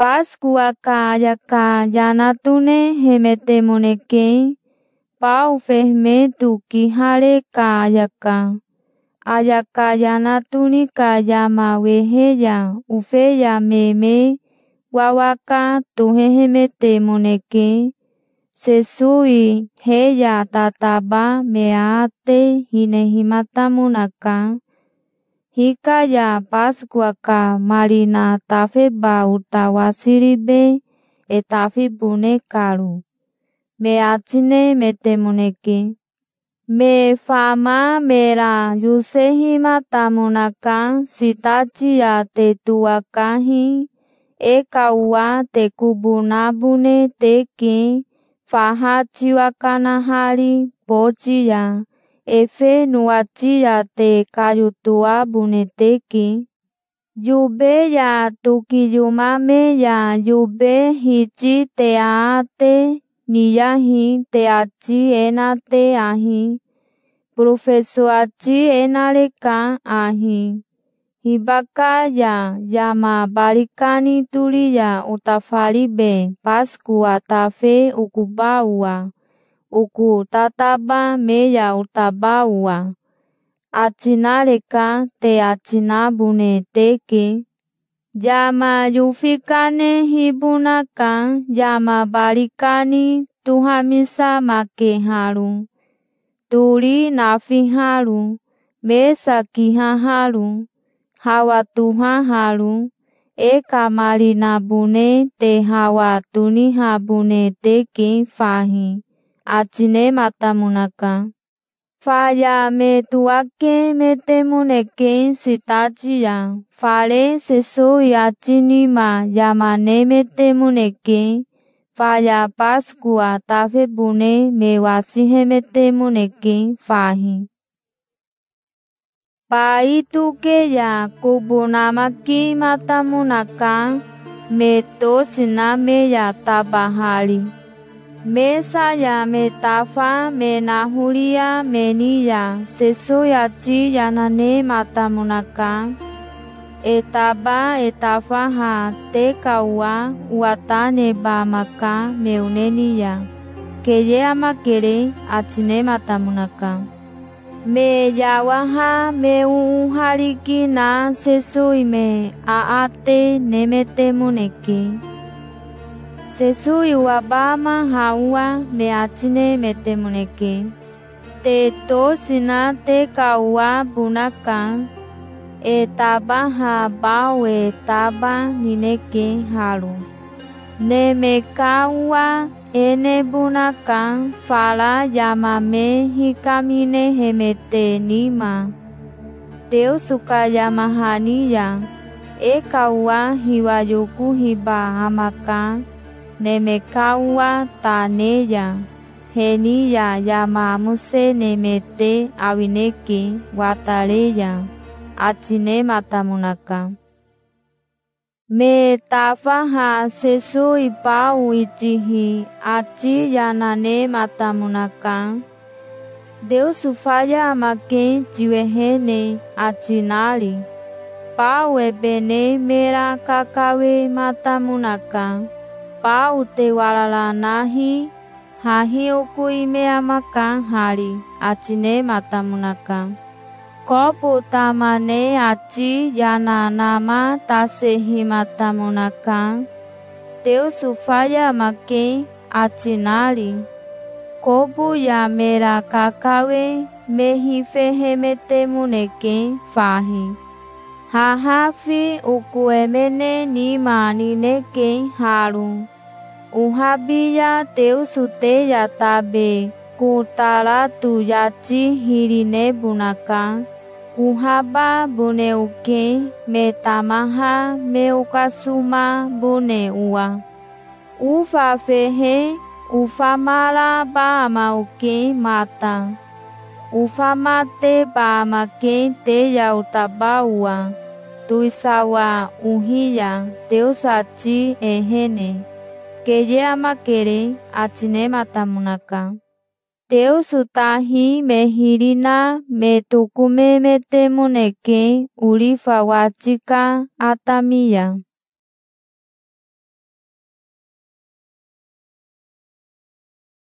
Páscoa yaka yanatu hemetemónenkéi pão fermento kiháre yaka, ayaka yanatu kaya mavehéya upéva meme wawaka tuhéhemetemónenkéi sesúi heya tatapa meatẽ hinamimata mónaka hikaya Páscoa ka Marina tafeba utawa silibe etafipune kalu. Me atine me temuneki. Me fama mera yusehi mata munaka sitachi ya te tuakahi e kaua te kubunabune te ki fahachi wakana hari pochi ya. efe nua tia te kayutua bhunetiki jupe ja tukijumame ja jupe hici te ae te niyahi te aci ena te ahi. Profeso aci ena leka ahi. Hibaka ja jama balikani tuli ja utafali be pasku atafe ukubau a uku tataba meya utabawa. Achinareka te achinabuneteki. Yamayufikane hibunaka yamabarikani tuhamisa makeharu. Turi nafiharu, mesakihaharu, e ekamarina bune te hawa hawatunihab bune teki fahi. atsine matamunaka. Falla me tuake me temuneke sitachiya. se seso yachinima yamane me temuneke. Falla pascua tafe bune me wasihe me temuneke fahi. Pai tukeya kubunamaki matamunaka. Me to tosina me yatabahari. mesa ya me tafa me na julia me niya se soya chi ya na ne mata munaka etaba etafa ha te kawa watane ba maka me uneniya ke ye ama kere achine mata munaka me yawa ha me un hariki na se soy me a ate ne me temuneke. muneke sesui wabama hawa meachine metemuneki. Te to sina te kawa bunaka. E taba ha bawe taba nineki haru. Ne mekawa ene bunaka fala yamame hikamine hemete nima. Teo suka yamahaniya. E kawa hiwayoku hiba hamaka. nemekawa taneya heniya yamamuse nemete awineke wataleya acine matamunaka me tafaha sesu ipau icihi aci yanane matamunaka deus faya amake ciwehene acinali pau epene mera kakawe matamunaka. পা উঠতেওয়ালা নাহি হাঁহি ওকু ইমে আমাকা হাড়ি আচিনে মাতা মুনাকা ক পোতা মানে আচি জানা নামা তাসে হি মাতা মুনাকা তেও সুফায়া আমাকে আচি নাড়ি কোবু ইয়া মেরা কাকাওয়ে মেহি ফেহে মেতে মুনেকে ফাহি হাহাফি উকুয়ে মেনে নি মানিনে কে হাড়ু উহাবিয়া তেও সুতে যাতাবে কুতারা তুজাচি হিরিনে বুনাকা উহাবা বনে উকে মে তামাহা মে উকাসুমা বনে উয়া উফা ফেহে উফা মারা বা আমা উকে মাতা উফা মাতে বা আমাকে তে যাউতা বা উয়া তুই সাওয়া উহিয়া তেও সাচি এহেনে keje amakere atine matamunaka. Deus utahi mehirina metukume metemuneke uri fawachika atamiya.